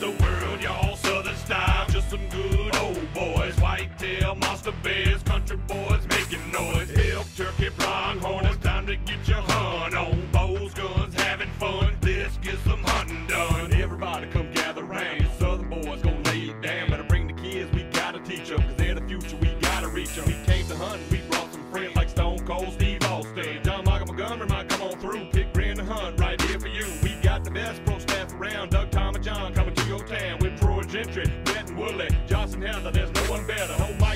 the world, y'all. Southern style, just some good old boys. Whitetail, monster bears, country boys making noise. Elk, turkey, pronghorn, it's time to get your hunt on. Bows, guns, having fun. Let's get some hunting done. Everybody come gather round. Southern boys gonna lay it down. Better bring the kids, we gotta teach them. Cause they're the future, we gotta reach them. We came to hunt, we brought some friends like Stone Cold Steve Austin. John Michael Montgomery might come on through. Pick Brand to hunt right here for you. We got the best Brett and Woolley, Johnson Heather. There's no one better. Oh, Mike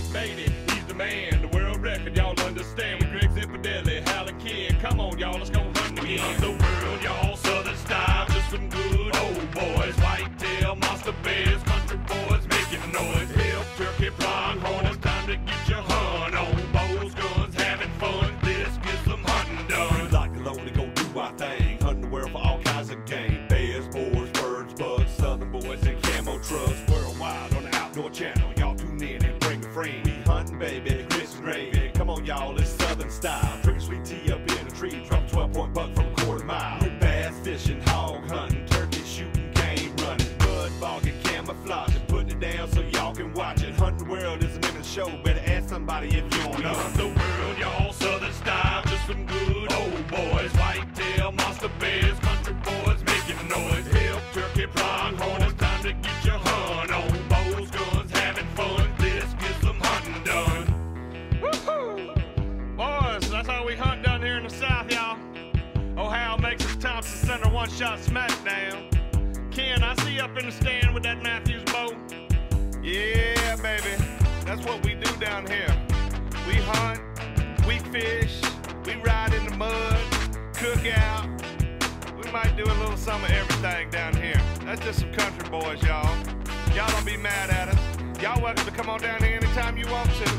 and. We hunting, baby. Chris and gravy. Come on, y'all, it's southern style. Drink a sweet tea up in a tree. Drop 12 point buck from a quarter mile. We're bass fishing, hog hunting, turkey shooting, game running, mud bogging, camouflaging. Putting it down so y'all can watch it. Hunting world is a minute show. Better ask somebody if you don't know. The world, y'all. Southern style. Just some good old boys. Us Thompson Center one shot smackdown. Ken, I see up in the stand with that Mathews bow. Yeah, baby, that's what we do down here. We hunt, we fish, we ride in the mud, cook out. We might do a little of everything down here. That's just some country boys, y'all. Y'all don't be mad at us. Y'all welcome to come on down here anytime you want to.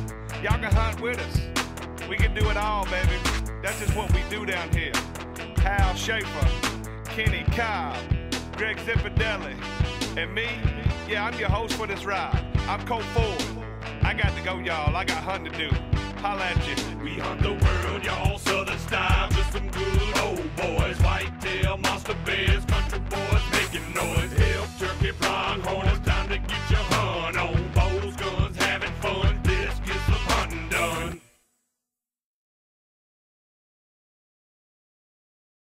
Y'all can hunt with us. We can do it all, baby. That's just what we do down here. Hal Schaefer, Kenny Cobb, Greg Zipadelli, and me. Yeah, I'm your host for this ride. I'm Colt Ford. I got to go, y'all. I got hunting to do. Holla at you. We hunt the world, y'all. Southern style, just some good